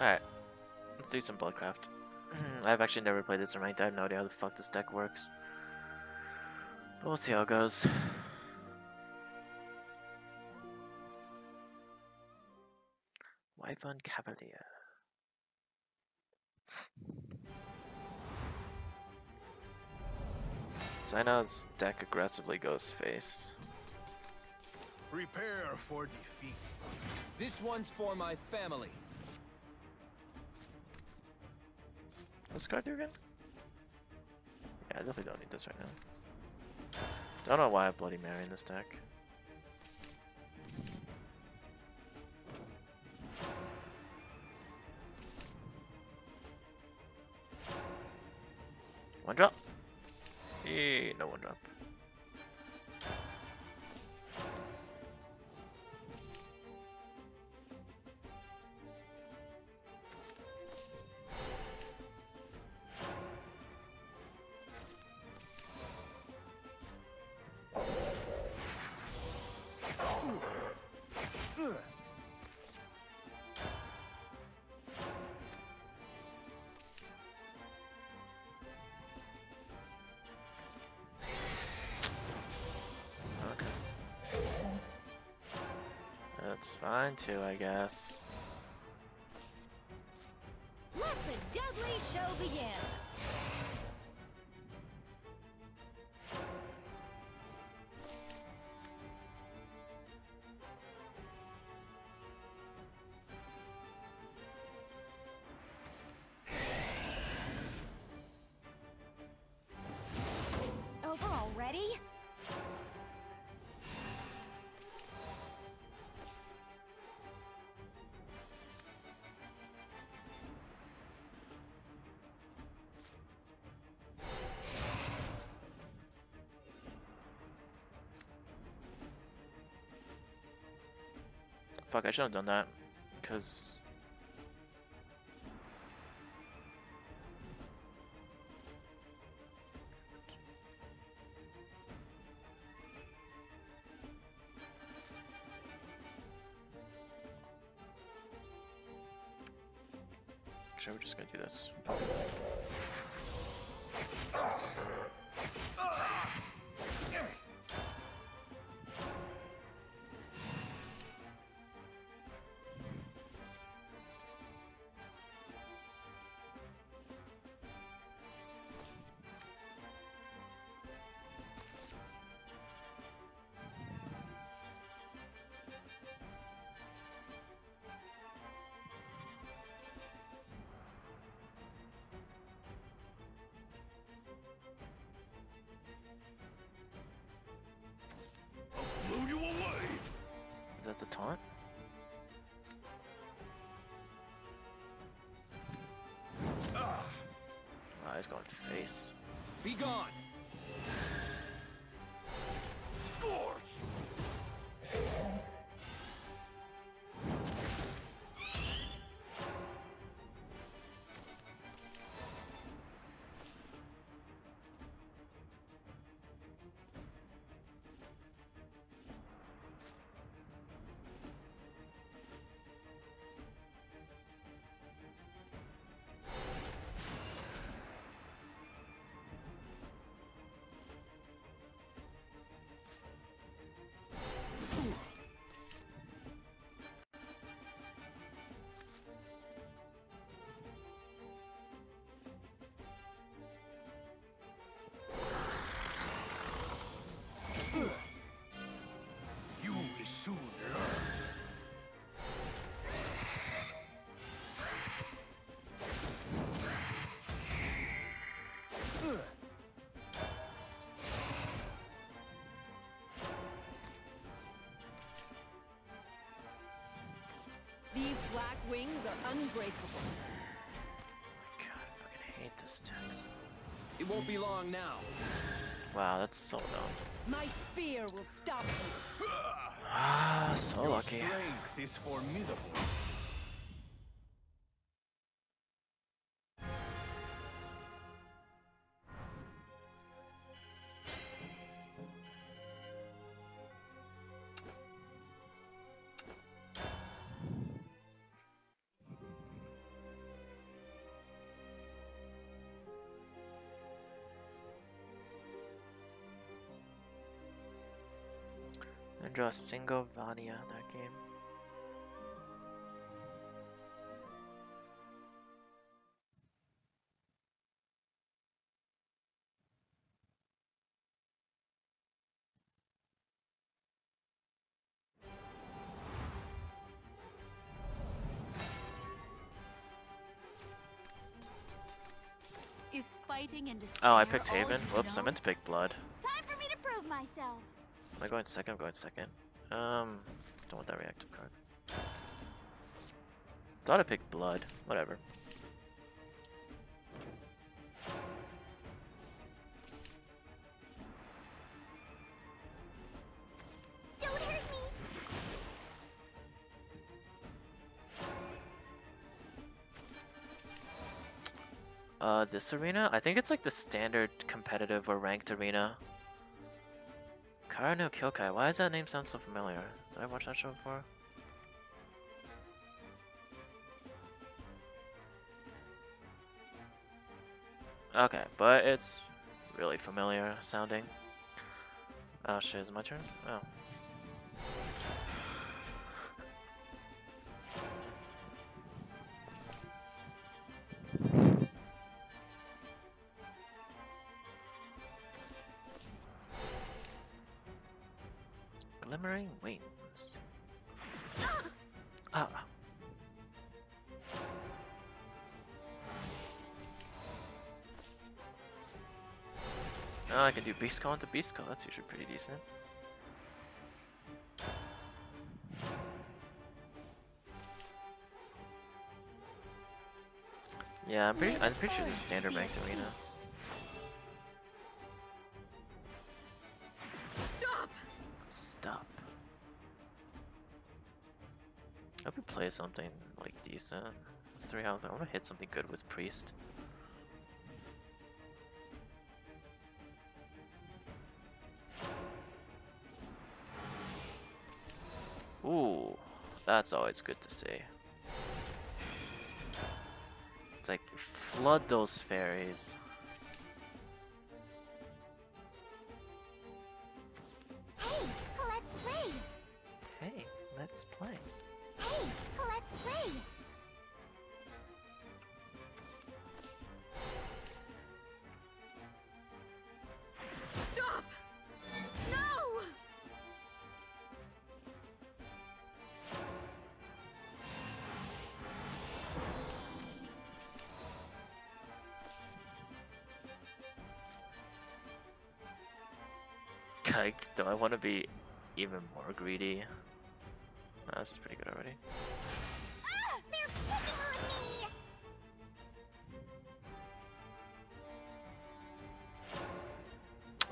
Alright. Let's do some Bloodcraft. I've actually never played this in ranked. I have no idea how the fuck this deck works. But we'll see how it goes. Wyvern Cavalier. So this deck aggressively goes face. Prepare for defeat. This one's for my family. What's card do again? Yeah, I definitely don't need this right now. Don't know why I have Bloody Mary in this deck. One drop. Hey, no one drop. Fine too, I guess. Let the Dudley Show begin. Fuck, I should have done that. Because. Actually, we're just gonna do this. The taunt? Ah, Oh, he's going to face. Be gone. Unbreakable. God, I fucking hate this text. It won't be long now. Wow, that's so dumb. My spear will stop you. Ah, so Your lucky. strength is formidable. Couldn't draw a single Vania in that game. Is fighting and Oh, I picked Haven. Whoops, I meant to pick Blood. Time for me to prove myself. Am I going second? I'm going second. Um, don't want that reactive card. Thought I picked Blood. Whatever. Don't hurt me. Uh, this arena? I think it's like the standard competitive or ranked arena. Kara no Kyokai. Why does that name sound so familiar? Did I watch that show before? Okay, but it's really familiar sounding. Oh shit, is my turn? Oh. Oh, I can do Beast Call into Beast Call. That's usually pretty decent. Yeah, I'm pretty. I'm pretty sure the standard ranked arena. Stop! Stop. I hope he plays something like decent. Three health. I want to hit something good with priest. That's always good to see. It's like flood those fairies. Like, do I want to be even more greedy? This is pretty good already. Ah, they're picking on me.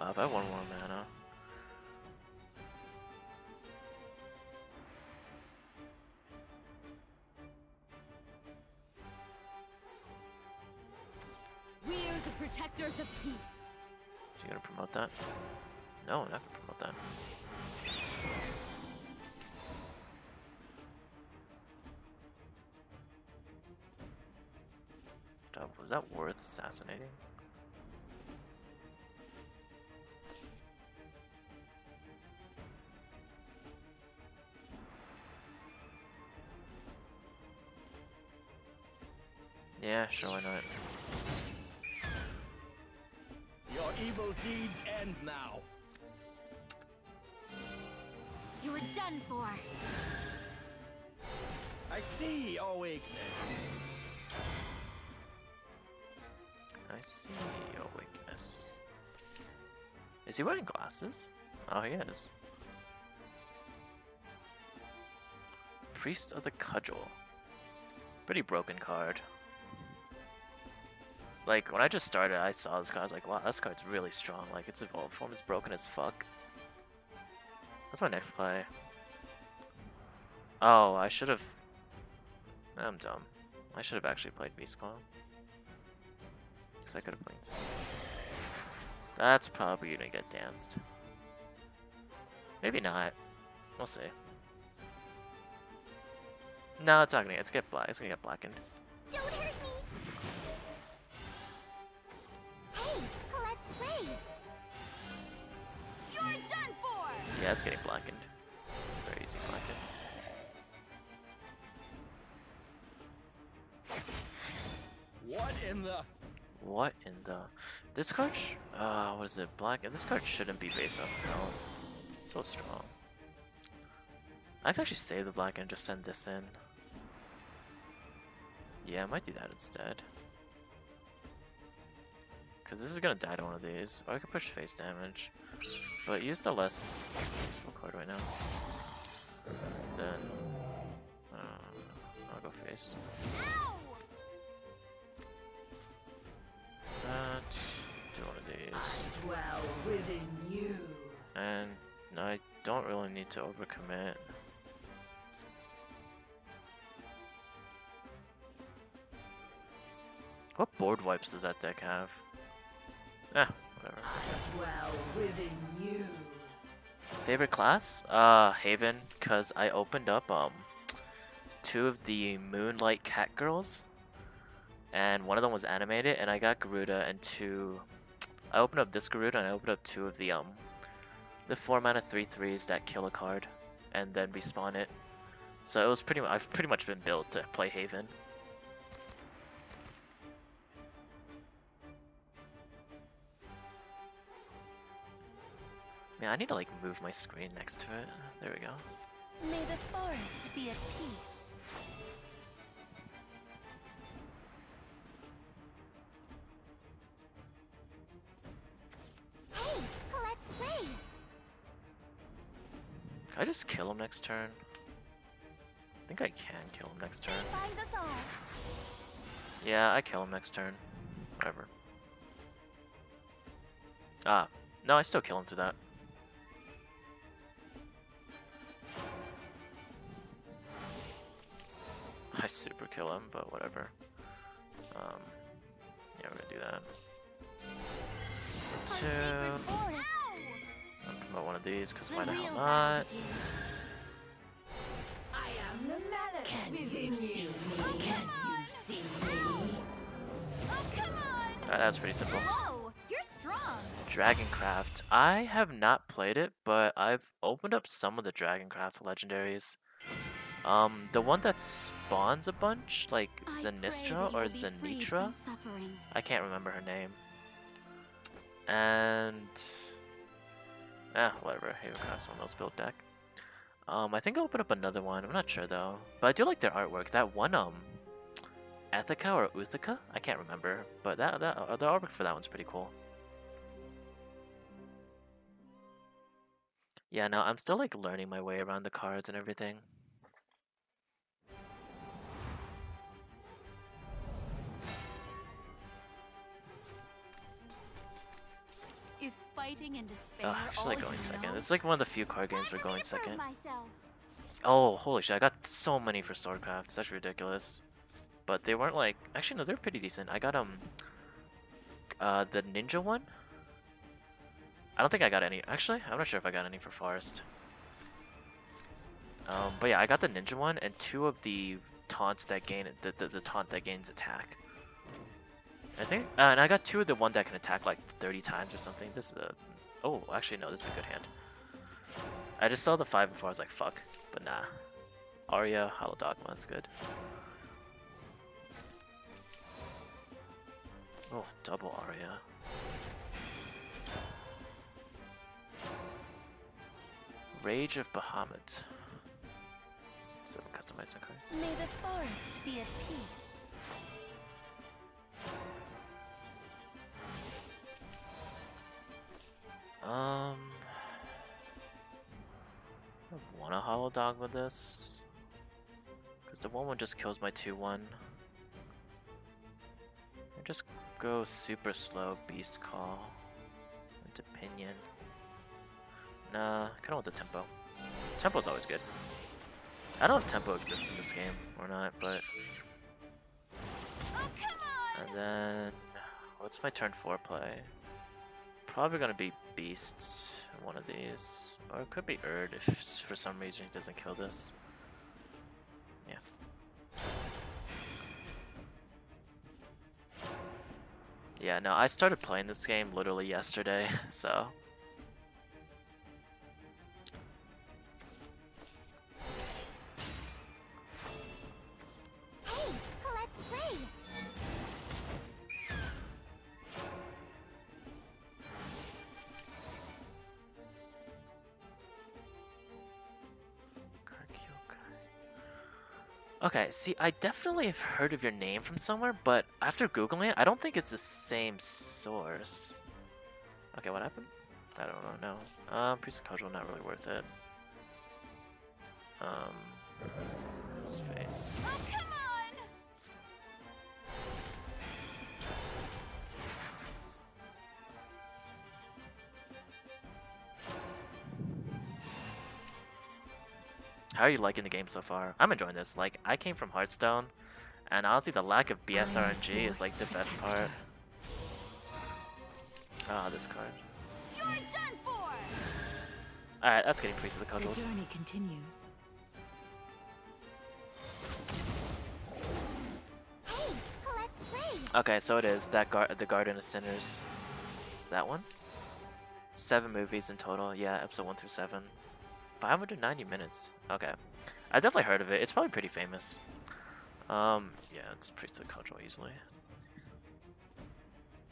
Uh, if I one more mana. We're the protectors of peace. Is he gonna promote that? No, not gonna promote that. Was that worth assassinating? Yeah, sure, why not? Your evil deeds end now. You were done for. I see your weakness. I see your weakness. Is he wearing glasses? Oh, he is. Priest of the Cudgel. Pretty broken card. Like, when I just started, I saw this card, I was like, wow, this card's really strong. Like, its evolved form is broken as fuck. That's my next play. Oh, I should have... I'm dumb. I should have actually played Beast Call. Because I could have played. That's probably gonna get danced. Maybe not. We'll see. No, it's not gonna. It's gonna get black. It's gonna get blackened. Yeah, it's getting blackened. easy Blacken. What in the? What in the... This card, sh uh, what is it, black? This card shouldn't be based on health. So strong. I can actually save the black and just send this in. Yeah, I might do that instead. Because this is going to die to one of these. Or I could push face damage. But use the less useful card right now. Then... Uh, I'll go face. That... Do one of these. Dwell within you. And I don't really need to overcommit. What board wipes does that deck have? Ah, whatever. Within you. Favorite class? Uh, Haven, cause I opened up um two of the Moonlight Cat Girls, and one of them was animated, and I got Garuda and two. I opened up this Garuda and I opened up two of the um the four mana three threes that kill a card, and then respawn it. So it was pretty. I've pretty much been built to play Haven. Man, I need to like move my screen next to it. There we go. May the forest be at peace. Hey, let's play. Can I just kill him next turn? I think I can kill him next turn. Finds us all. Yeah, I kill him next turn. Whatever. Ah, no, I still kill him through that. I super kill him, but whatever. Um, yeah, we're gonna do that. Our For sacred two. forest. I'll promote one of these, because why the hell not? I am the mallet Can you see me? Oh, Can come on. you see me? Oh, come on. Ah, that's pretty simple. Whoa, you're strong. Dragoncraft. I have not played it, but I've opened up some of the Dragoncraft legendaries. Um, the one that spawns a bunch, like Zanistra or will be freed Zanitra. I can't remember her name. And ah, whatever. Havencraft's one of those build deck. Um, I think I'll open up another one. I'm not sure though, but I do like their artwork. That one, um, Ethica or Uthica? I can't remember, but that that uh, the artwork for that one's pretty cool. Yeah, no, I'm still like learning my way around the cards and everything. Fighting and despair Oh, actually all going second. know? It's like one of the few card games where going second. myself. Oh, holy shit, I got so many for Swordcraft. It's actually ridiculous. But they weren't like actually no, they're pretty decent. I got um uh the ninja one. I don't think I got any actually, I'm not sure if I got any for Forest. Um but yeah, I got the ninja one and two of the taunts that gain the the, the taunt that gains attack. I think uh, and I got two of the one that can attack like 30 times or something. This is a Oh, actually no, this is a good hand. I just saw the five before I was like fuck. But nah. Arya, Hallowed Dogma, that's good. Oh, double Arya. Rage of Bahamut. So customize the cards. May the forest be at peace. Um, I want a Hollow Dog with this. Because the 1 1 just kills my 2 1. I just go super slow Beast Call into Pinion. Nah, I kinda want the tempo. Tempo's always good. I don't know if tempo exists in this game or not, but. Oh, come on! And then. What's my turn 4 play? Probably gonna be Beasts, one of these. Or it could be Erd if for some reason he doesn't kill this. Yeah. Yeah, no, I started playing this game literally yesterday, so. Okay, see, I definitely have heard of your name from somewhere, but after googling it, I don't think it's the same source. Okay, what happened? I don't know. No, um, Priest of Kojo, not really worth it. Um, his face. How are you liking the game so far? I'm enjoying this. Like, I came from Hearthstone, and honestly, the lack of BSRNG is like the best part. Ah, this card. You're done for! Alright, that's getting Priest of the The journey continues. Hey! Okay, so it is that guard, the Garden of Sinners. That one. Seven movies in total. Yeah, episode one through seven. 590 minutes. Okay, I definitely heard of it. It's probably pretty famous. Um, yeah, it's pretty of the easily.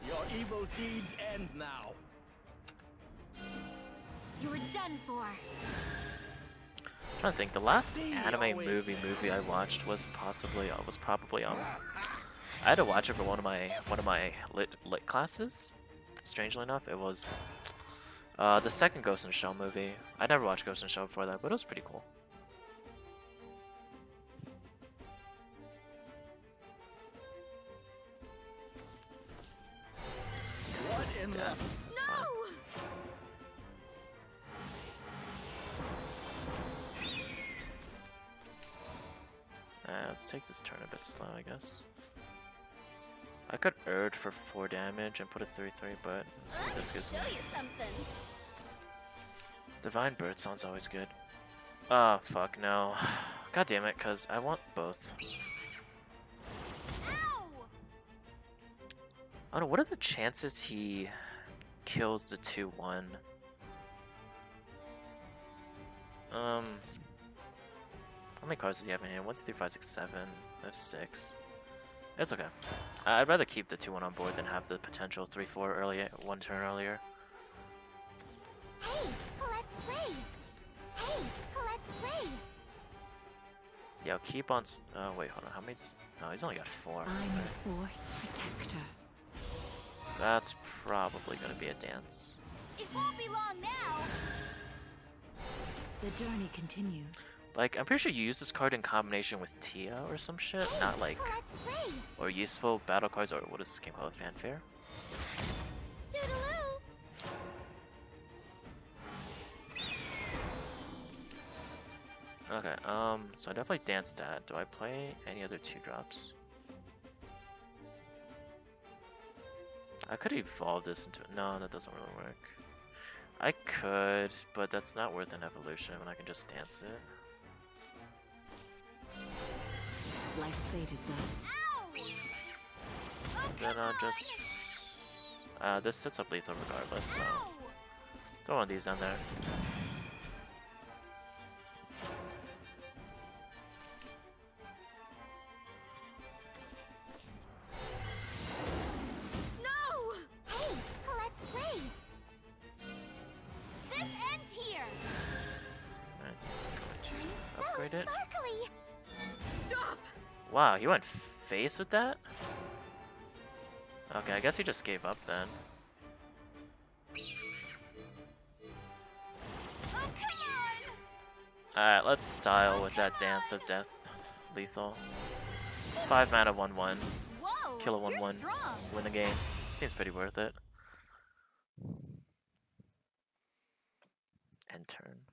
Your evil deeds end now. You're done for! trying to think. The last anime movie movie I watched was possibly uh, was probably um. I had to watch it for one of my one of my lit lit classes. Strangely enough, it was uh, the second Ghost in the Shell movie. I never watched Ghost in the Shell before that, but it was pretty cool. The... Fine. No! Uh, let's take this turn a bit slow, I guess. I could urge for 4 damage and put a 3-3, but let's see what this gives me. Show you something! Divine Bird sounds always good. Oh, fuck, no. God damn it, because I want both. Ow! Oh no, what are the chances he kills the 2-1? Um... How many cards does he have in hand? 1, 2, 3, 5, 6, 7. I have 6. It's okay. I'd rather keep the 2-1 on board than have the potential 3-4 early, one turn earlier. Hey, play! Hey, let's play! Yeah, I'll keep on... s- Oh, wait, hold on. How many does... No, he's only got 4. I'm a force protector. That's probably going to be a dance. It won't be long now! The journey continues. Like, I'm pretty sure you use this card in combination with Tia or some shit. Not like... Or useful battle cards, or what is this game called? Fanfare? Toodaloo! Okay, um, so I definitely dance that. Do I play any other two drops? I could evolve this into no, that doesn't really work. I could, but that's not worth an evolution when I can just dance it. Life's fate is thus. Ow! Oh, Then I'll just uh, this sets up lethal regardless, so Ow! throw one of these down there. So it. sparkly! Stop! Wow, he went face with that? Okay, I guess he just gave up then. Oh, come on! Alright, let's style oh, with that Dance of Death lethal. 5 mana 1 1. Whoa! Kill a 1 you're 1. Win the game. Seems pretty worth it. End turn.